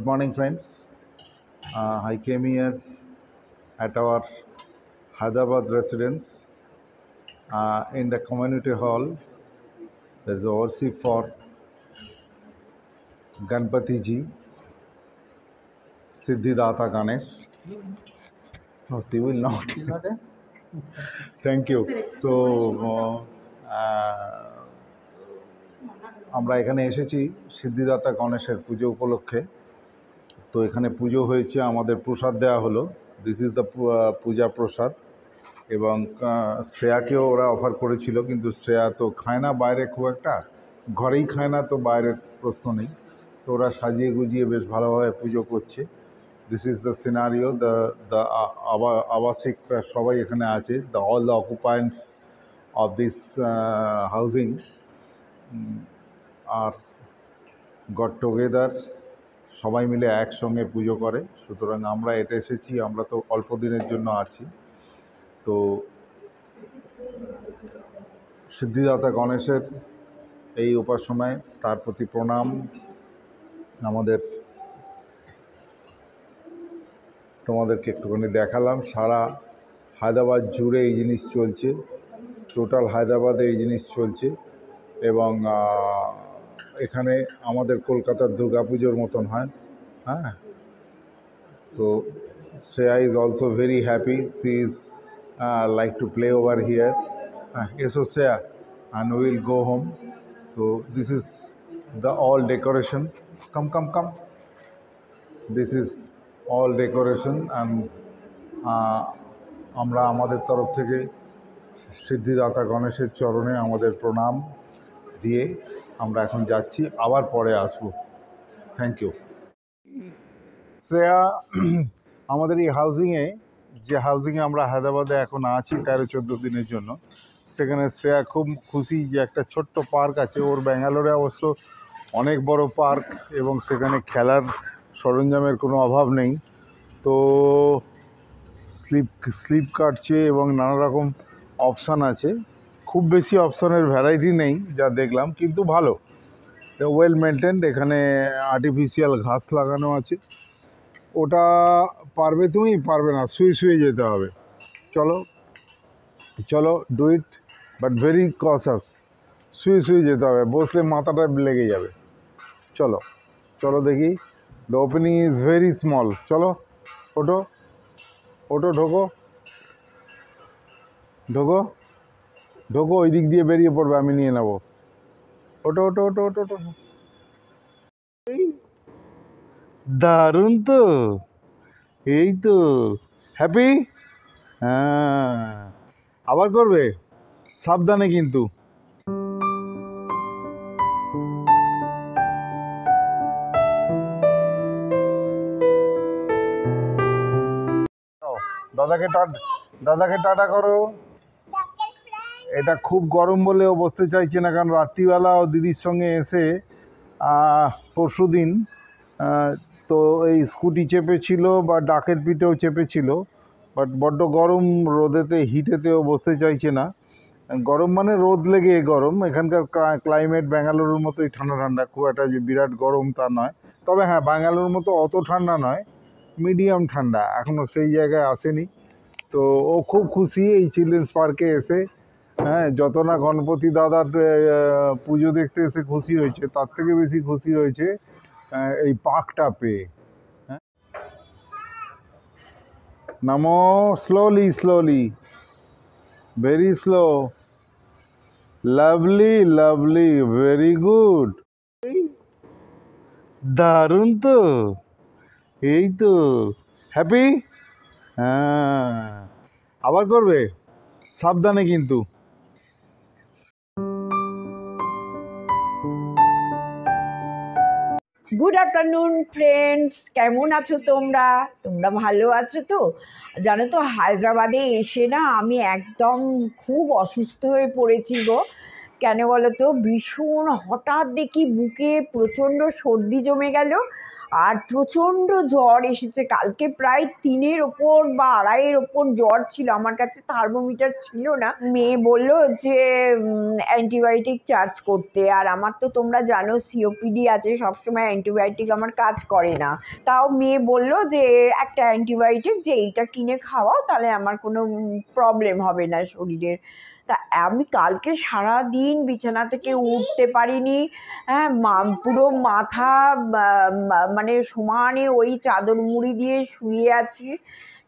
Good morning, friends. Uh, I came here at our Hyderabad residence uh, in the community hall. There is a worship for Ganpati ji, Siddhidata Ganesh. No, she will not. Thank you তো আমরা এখানে এসেছি সিদ্ধিদাতা গণেশের পুজো উপলক্ষে তো এখানে পুজো হয়েছে, আমাদের প্রসাদ দেওয়া হলো। This is the puja prasad. এবং শ্রেয়াকেও ওরা অফার করেছিল, কিন্তু শ্রেয়া তো খায় না বাইরে খুব একটা। ঘরেই খায় না, তো বাইরের প্রশ্ন নেই। তো ওরা সাজিয়ে গুজিয়ে বেশ ভালোভাবে পুজো করছে। This is the scenario the the আবাসিকরা সবাই এখানে আছে। The all the occupants of this housing are got together সবাই মিলে একসঙ্গে পুজো করে। সুতরাং আমরা এটা এসেছি, আমরা তো অল্প দিনের জন্য আছি। তো সিদ্ধিদাতা গণেশের এই উপাসনায় তার প্রতি প্রণাম। আমাদের, তোমাদেরকে একটুখানি দেখালাম। সারা হায়দ্রাবাদ জুড়ে এই জিনিস চলছে। টোটাল হায়দ্রাবাদে এই জিনিস চলছে এবং এখানে আমাদের কলকাতার দুর্গা পুজোর মতন হয় হ্যাঁ? তো Shreya is also very happy, she is like to play over here. হ্যাঁ এসো Shreya and will go home তো this is the all decoration come come come this is all decoration and আমরা আমাদের তরফ থেকে সিদ্ধিদাতা গণেশের চরণে আমাদের প্রণাম দিয়ে আমরা এখন যাচ্ছি, আবার পরে আসব। থ্যাংক ইউ শ্রেয়া, আমাদের এই হাউজিংয়ে যে হাউজিংয়ে আমরা হায়দ্রাবাদে এখন আছি তেরো চোদ্দ দিনের জন্য, সেখানে শ্রেয়া খুব খুশি যে একটা ছোট্ট পার্ক আছে। ওর ব্যাঙ্গালোরে অবশ্য অনেক বড় পার্ক এবং সেখানে খেলার সরঞ্জামের কোনো অভাব নেই। তো স্লিপ স্লিপ কাটছে এবং নানা রকম অপশান আছে। খুব বেশি অপশানের ভ্যারাইটি নেই, যা দেখলাম, কিন্তু ভালো। ওয়েল মেনটেন্ড এখানে আর্টিফিশিয়াল ঘাস লাগানো আছে। ওটা পারবে তুমি, পারবে না, শুয়ে শুয়ে যেতে হবে। চলো চলো do it but very cautious শুয়ে শুয়ে যেতে হবে, বসলে মাথাটা লেগে যাবে। চলো চলো দেখি। The opening is very small চলো ওটো ওটো ঢোকো। ঢোকো। ঢোকো ওই দিক দিয়ে বেরিয়ে পড়বে, আমি নিয়ে নেব। ওটো ওটো ওটো ওটো ওটো। দারুণ তো। এই তো। হ্যাপি হ্যাঁ। আবার করবে? সাবধানে কিন্তু। দাদাকে টাটা দাদাকে টাটা করো। এটা খুব গরম বলে ও বসতে চাইছে না, কারণ রাত্রিবেলা ও দিদির সঙ্গে এসে পরশু দিন তো এই স্কুটি চেপেছিল বা ডাকের পিঠেও চেপেছিল, বাট বড্ড গরম রোদেতে হিটেতেও বসতে চাইছে না। গরম মানে রোদ লেগে গরম, এখানকার ক্লাইমেট ব্যাঙ্গালোরের মতোই ঠান্ডা ঠান্ডা, খুব একটা যে বিরাট গরম তা নয়। তবে হ্যাঁ ব্যাঙ্গালোর মতো অত ঠান্ডা নয়, মিডিয়াম ঠান্ডা এখনও সেই জায়গায় আসেনি। তো ও খুব খুশি এই চিলড্রেন্স পার্কে এসে হ্যাঁ যত না গণপতি দাদার পুজো দেখতে এসে খুশি হয়েছে, তার থেকে বেশি খুশি হয়েছে এই পার্কটা পেয়ে। হ্যাঁ। নামো slowly slowly very slow lovely lovely very good দারুণ তো, এই তো হ্যাপি হ্যাঁ। আবার করবে? সাবধানে কিন্তু। গুড আফটারনুন ফ্রেন্ডস কেমন আছো তোমরা? তোমরা ভালো আছো তো? জানো তো, হায়দ্রাবাদে এসে না আমি একদম খুব অসুস্থ হয়ে পড়েছি গো। কেন বলো তো, ভীষণ হঠাৎ দেখি বুকে প্রচণ্ড সর্দি জমে গেল। আর প্রচণ্ড জ্বর এসেছে। কালকে প্রায় তিনের ওপর বা আড়াইয়ের ওপর জ্বর ছিল। আমার কাছে থার্মোমিটার ছিল না। মেয়ে বলল যে অ্যান্টিবায়োটিক চার্জ করতে। আর আমার তো তোমরা জানো সিওপিডি আছে, সবসময় অ্যান্টিবায়োটিক আমার কাজ করে না। তাও মেয়ে বলল যে, একটা অ্যান্টিবায়োটিক যে এইটা কিনে খাওয়াও, তাহলে আমার কোনো প্রবলেম হবে না শরীরের। তা আমি কালকে সারা দিন বিছানা থেকে উঠতে পারিনি। হ্যাঁ মা- পুরো মাথা মানে সমানে ওই চাদর মুড়ি দিয়ে শুয়ে আছি।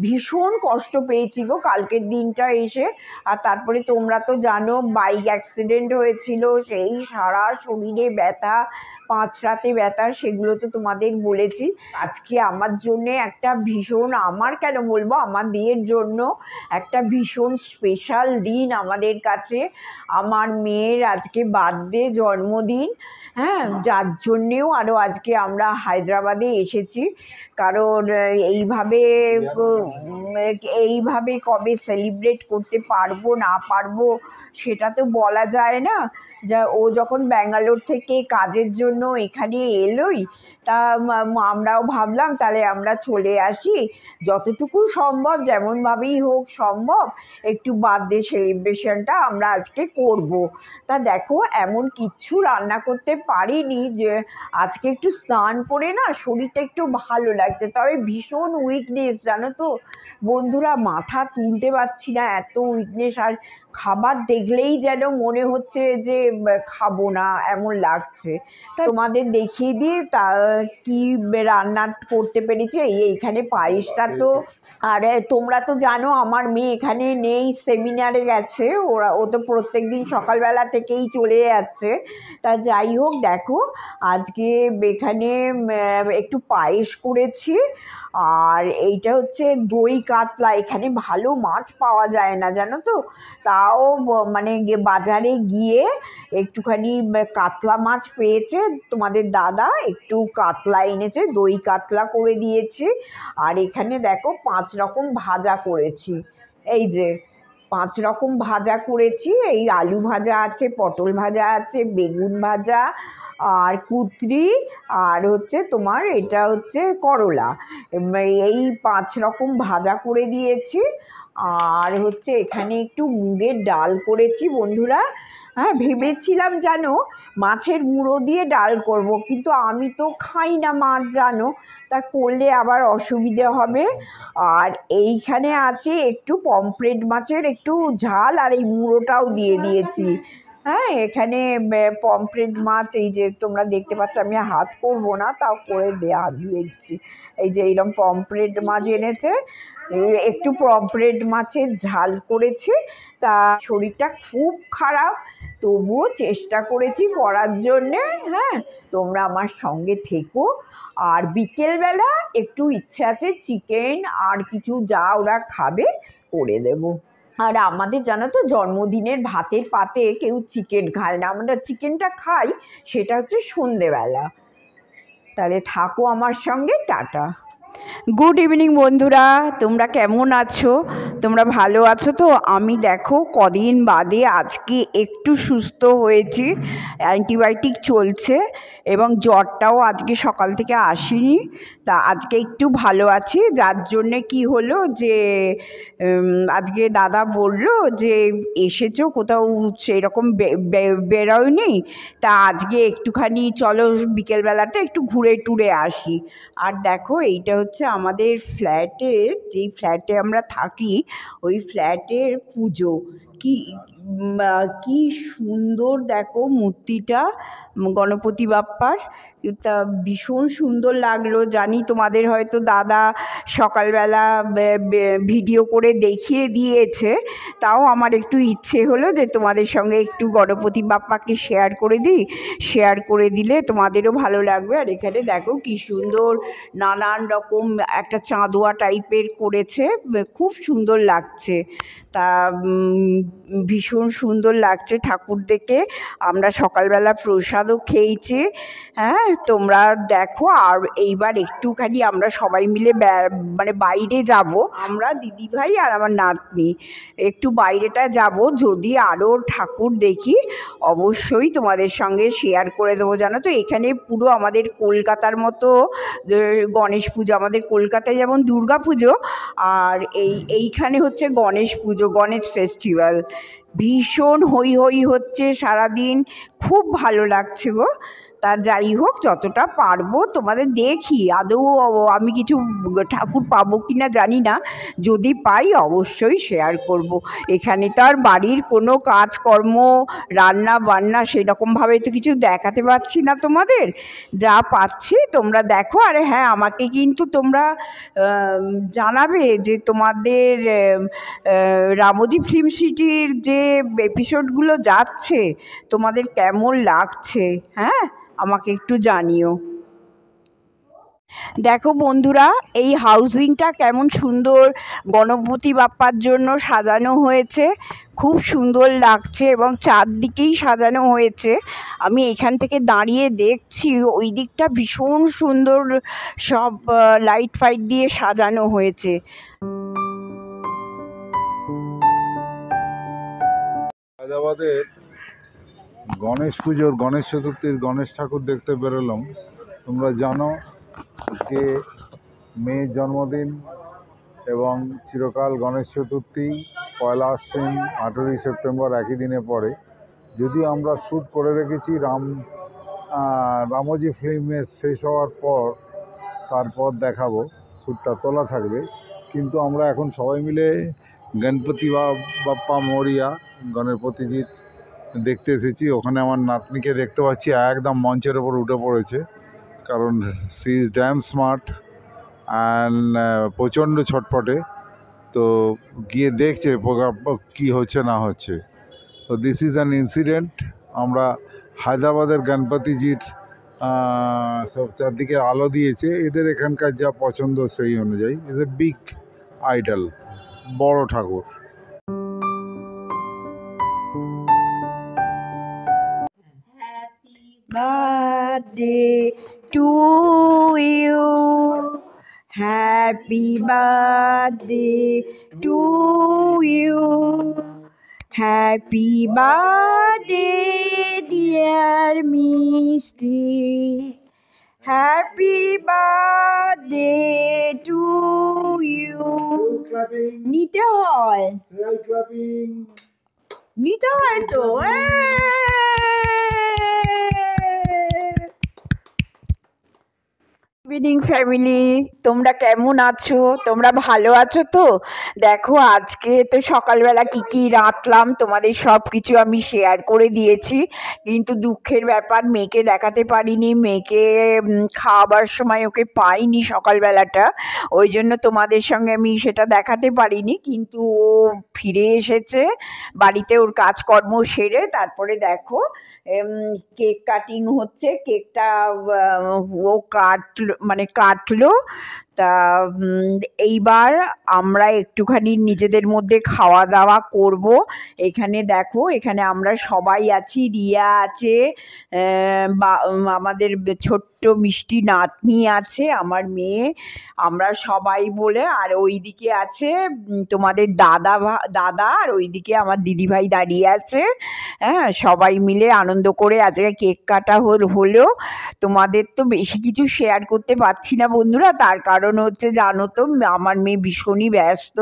ভীষণ কষ্ট পেয়েছি গো কালকের দিনটা এসে। আর তারপরে তোমরা তো জানো, বাইক অ্যাক্সিডেন্ট হয়েছিল, সেই সারা শরীরে ব্যথা পাঁচ রাতে ব্যথা সেগুলো তো তোমাদের বলেছি। আজকে আমার জন্যে একটা ভীষণ আমার কেন বলব? আমার বিয়ের জন্য একটা ভীষণ স্পেশাল দিন আমাদের কাছে। আমার মেয়ের আজকে বার্থডে জন্মদিন হ্যাঁ? যার জন্যেও আরও আজকে আমরা হায়দ্রাবাদে এসেছি। কারণ এইভাবে এইভাবে কবে সেলিব্রেট করতে পারব না পারব সেটা তো বলা যায় না। যা, ও যখন ব্যাঙ্গালোর থেকে কাজের জন্য এখানে এলোই, তা আমরাও ভাবলাম তাহলে আমরা চলে আসি যতটুকু সম্ভব, যেমনভাবেই হোক সম্ভব, একটু বার্থডে সেলিব্রেশনটা আমরা আজকে করব। তা দেখো, এমন কিচ্ছু রান্না করতে পারিনি যে, আজকে একটু স্নান করে না শরীরটা একটু ভালো লাগছে, তবে ভীষণ উইকনেস জানো তো বন্ধুরা, মাথা তুলতে পারছি না, এত উইকনেস আর খাবার দেখলেই যেন মনে হচ্ছে যে খাব না, এমন লাগছে। তোমাদের দেখিয়ে দিই, তা, কি রান্না করতে পেরেছি? এই, এইখানে পায়েসটা তো আর তোমরা তো জানো আমার মেয়ে এখানে নেই সেমিনারে গেছে। ওরা, ও তো প্রত্যেক দিন সকালবেলা থেকেই চলে যাচ্ছে। তা যাই হোক, দেখো, আজকে এখানে একটু পায়েস করেছি। আর এইটা হচ্ছে দই কাতলা। এখানে ভালো মাছ পাওয়া যায় না, জানো তো? তাও মানে বাজারে গিয়ে একটুখানি কাতলা মাছ পেয়েছে। তোমাদের দাদা একটু কাতলা এনেছে, দই কাতলা করে দিয়েছে। আর এখানে দেখো, পাঁচ রকম ভাজা করেছি। এই যে, পাঁচ রকম ভাজা করেছি। এই আলু ভাজা আছে, পটল ভাজা আছে, বেগুন ভাজা, আর কুত্রি আর হচ্ছে তোমার এটা হচ্ছে করলা। এই পাঁচ রকম ভাজা করে দিয়েছি। আর হচ্ছে এখানে একটু মুগের ডাল করেছি বন্ধুরা। হ্যাঁ ভেবেছিলাম জানো মাছের মুড়ো দিয়ে ডাল করব কিন্তু আমি তো খাই না মাছ জানো? তা করলে আবার অসুবিধে হবে। আর এইখানে আছে একটু পমফ্রেট মাছের একটু ঝাল আর এই মুড়োটাও দিয়ে দিয়েছি। হ্যাঁ এখানে পমফ্রেট মাছ এই যে তোমরা দেখতে পাচ্ছ আমি হাত করব না তাও করে দেওয়া দিয়ে দিচ্ছি। এই যে এইরকম পমফ্রেট মাছ এনেছে একটু পমফ্রেট মাছের ঝাল করেছি তা শরীরটা খুব খারাপ, তবুও চেষ্টা করেছি করার জন্যে হ্যাঁ? তোমরা আমার সঙ্গে থেকো। আর বিকেলবেলা একটু ইচ্ছে আছে চিকেন আর কিছু যা ওরা খাবে করে দেবো। আর আমাদের জানো তো জন্মদিনের ভাতের পাতে কেউ চিকেন খায় না। আমরা চিকেনটা খাই, সেটা হচ্ছে সন্ধেবেলা। তাহলে থাকো আমার সঙ্গে, টাটা। গুড ইভিনিং বন্ধুরা। তোমরা কেমন আছো? তোমরা ভালো আছো তো? আমি দেখো, কদিন বাদে আজকে একটু সুস্থ হয়েছি। অ্যান্টিবায়োটিক চলছে এবং জ্বরটাও আজকে সকাল থেকে আসেনি। তা আজকে একটু ভালো আছি। যার জন্যে কি হলো যে আজকে দাদা বলল যে, এসেছ কোথাও? সেরকম বেরোয়নি? তা আজকে একটুখানি চলো, বিকেলবেলাটা একটু ঘুরে টুরে আসি। আর দেখো, এইটা হচ্ছে আমাদের ফ্ল্যাটের যেই ফ্ল্যাটে আমরা থাকি, ওই ফ্ল্যাটের পুজো। কি কি সুন্দর দেখো মূর্তিটা। গণপতি বাপ্পার। তা ভীষণ সুন্দর লাগল। জানি তোমাদের হয়তো দাদা সকালবেলা ভিডিও করে দেখিয়ে দিয়েছে। তাও আমার একটু ইচ্ছে হলো যে তোমাদের সঙ্গে একটু গণপতি বাপ্পাকে শেয়ার করে দিই। শেয়ার করে দিলে তোমাদেরও ভালো লাগবে। আর এখানে দেখো কি সুন্দর নানান রকম একটা চাঁদোয়া টাইপের করেছে। খুব সুন্দর লাগছে। তা ভীষণ সুন্দর লাগছে ঠাকুর দেখে আমরা সকালবেলা প্রসাদও খেয়েছে। হ্যাঁ তোমরা দেখো আর এইবার একটুখানি আমরা সবাই মিলে মানে বাইরে যাব। আমরা দিদিভাই আর আমার নাতনি। একটু বাইরেটা যাব, যদি আরও ঠাকুর দেখি, অবশ্যই তোমাদের সঙ্গে শেয়ার করে দেবো, জানো তো? এখানে পুরো আমাদের কলকাতার মতো গণেশ পুজো, আমাদের কলকাতায় যেমন দুর্গা পুজো, আর এই, এইখানে হচ্ছে গণেশ পুজো, গণেশ ফেস্টিভ্যাল ভীষণ হই হই হচ্ছে সারাদিন। খুব ভালো লাগছে গো। তা যাই হোক, যতটা পারব তোমাদের দেখি। আদৌ আমি কিছু ঠাকুর পাবো কি না জানি না। যদি পাই অবশ্যই শেয়ার করব। এখানে তো আর বাড়ির কোনো কাজকর্ম, রান্না বান্না সেরকমভাবে তো কিছু দেখাতে পারছি না তোমাদের। যা পাচ্ছি তোমরা দেখো। আর হ্যাঁ আমাকে কিন্তু তোমরা জানাবে যে তোমাদের রামজি ফিল্ম সিটির যে এপিসোডগুলো যাচ্ছে, তোমাদের কেমন লাগছে? হ্যাঁ? আমাকে একটু জানিও। দেখো বন্ধুরা, এই হাউজিংটা কেমন সুন্দর, গণপতি বাপ্পার জন্য সাজানো হয়েছে। খুব সুন্দর লাগছে এবং চারদিকেই সাজানো হয়েছে। আমি এখান থেকে দাঁড়িয়ে দেখছি, ওই দিকটা ভীষণ সুন্দর সব লাইট ফাইট দিয়ে সাজানো হয়েছে। হায়দ্রাবাদের গণেশ পুজোর, গণেশ চতুর্থীর গণেশ ঠাকুর দেখতে বেরোলাম। তোমরা জানো যে মেয়ের জন্মদিন এবং চিরকাল গণেশ চতুর্থী, পয়লা আশ্বিন, আঠেরোই সেপ্টেম্বর একই দিনে পড়ে। যদিও আমরা শ্যুট করে রেখেছি, রাম রামজি ফিল্মের শেষ হওয়ার পর তারপর দেখাবো, শ্যুটটা তোলা থাকবে। কিন্তু আমরা এখন সবাই মিলে গণপতি বাপ্পা মরিয়া গণপতিজির দেখতে এসেছি। ওখানে আমার নাতনিকে দেখতে পাচ্ছি। একদম মঞ্চের ওপর উঠে পড়েছে। কারণ she is damn smart and প্রচণ্ড ছটপটে তো গিয়ে দেখছে কি হচ্ছে না হচ্ছে। তো দিস ইজ অ্যান ইনসিডেন্ট আমরা হায়দ্রাবাদের গণপতিজির সব চারদিকে আলো দিয়েছে। এদের এখানকার যা পছন্দ সেই অনুযায়ী। ইজ এ বিগ আইডল বড় ঠাকুর। birthday to you. Happy birthday to you. Happy birthday, dear Misty. Happy birthday to you. Nita Hall. Nita Hall, to. Hey! Evening family তোমরা কেমন আছো? তোমরা ভালো আছো তো? দেখো, আজকে তো সকালবেলা কি কি রাঁধলাম, তোমাদের সব কিছু আমি শেয়ার করে দিয়েছি। কিন্তু দুঃখের ব্যাপার, মেয়েকে দেখাতে পারিনি। মেয়েকে খাওয়াবার সময় ওকে পাইনি সকালবেলাটা। ওই জন্য তোমাদের সঙ্গে আমি সেটা দেখাতে পারিনি। কিন্তু ও ফিরে এসেছে। বাড়িতে ওর কাজকর্ম সেরে, তারপরে দেখো কেক কাটিং হচ্ছে কেকটা ও কাটলো মানে কাটলো তা এইবার আমরা একটুখানি নিজেদের মধ্যে খাওয়া দাওয়া করব। এখানে দেখো, এখানে আমরা সবাই আছি, রিয়া আছে বা- আমাদের ছোট্ট মিষ্টি নাতনি আছে, আমার মেয়ে। আমরা সবাই বলে আর ওইদিকে আছে তোমাদের দাদা দাদা আর ওইদিকে আমার দিদিভাই দাঁড়িয়ে আছে। হ্যাঁ সবাই মিলে আনন্দ করে আজকে কেক কাটা হল, হলো। তোমাদের তো বেশি কিছু শেয়ার করতে পারছি না বন্ধুরা। তার কারণ হচ্ছে জানো তো, আমার মেয়ে ভীষণই ব্যস্ত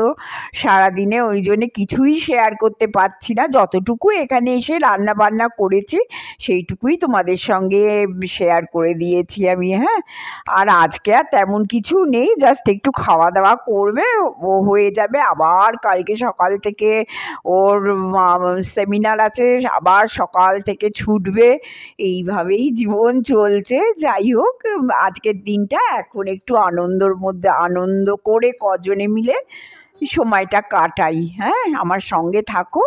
সারাদিনে, ওই জন্যে কিছুই শেয়ার করতে পারছি না। যতটুকু এখানে এসে রান্না বান্না করেছি, সেইটুকুই তোমাদের সঙ্গে শেয়ার করে দিয়েছি আমি হ্যাঁ। আর আজকে আর তেমন কিছু নেই জাস্ট একটু খাওয়া দাওয়া করবে, ও হয়ে যাবে। আবার কালকে সকাল থেকে ওর সেমিনার আছে, আবার সকাল থেকে ছুটবে। এইভাবেই জীবন চলছে। যাই হোক আজকের দিনটা এখন একটু আনন্দর মধ্যে আনন্দ করে কজনে মিলে সময়টা কাটাই। হ্যাঁ আমার সঙ্গে থাকো।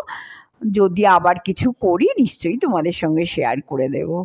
যদি আবার কিছু করি, নিশ্চয়ই তোমাদের সঙ্গে শেয়ার করে দেবো।